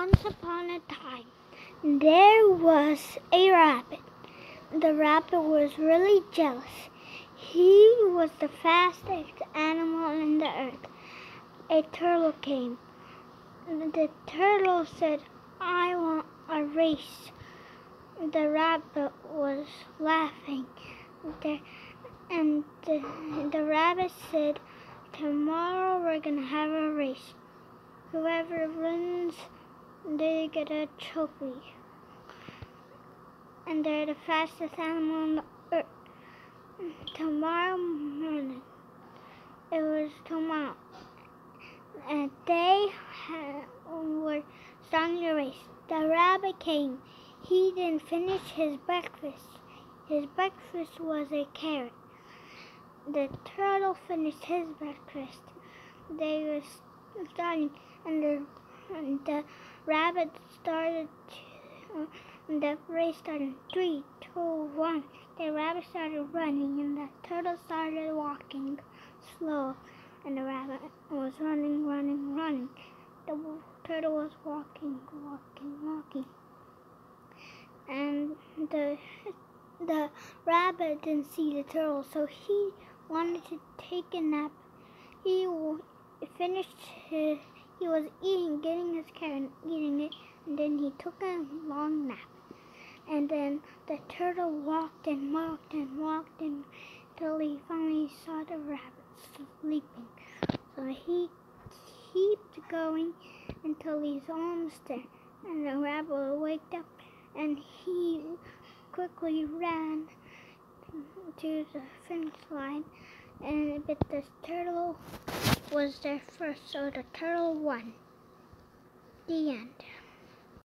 Once upon a time, there was a rabbit. The rabbit was really jealous. He was the fastest animal in the earth. A turtle came. The turtle said, I want a race. The rabbit was laughing. The, and the, the rabbit said, Tomorrow we're going to have a race. Whoever wins, they get a trophy. And they're the fastest animal on the earth. Tomorrow morning, it was tomorrow, and they had, were starting a race. The rabbit came. He didn't finish his breakfast. His breakfast was a carrot. The turtle finished his breakfast. They were starting and the, the rabbit started and the race started three two one the rabbit started running and the turtle started walking slow and the rabbit was running running running. The turtle was walking walking walking. And the the rabbit didn't see the turtle so he wanted to take a nap. He finished his he was eating, getting his carrot, eating it, and then he took a long nap. And then the turtle walked and walked and walked until he finally saw the rabbit sleeping. So he kept going until he's almost there. And the rabbit waked up and he quickly ran to the fence line. And but the turtle was there first, so the turtle won. The end.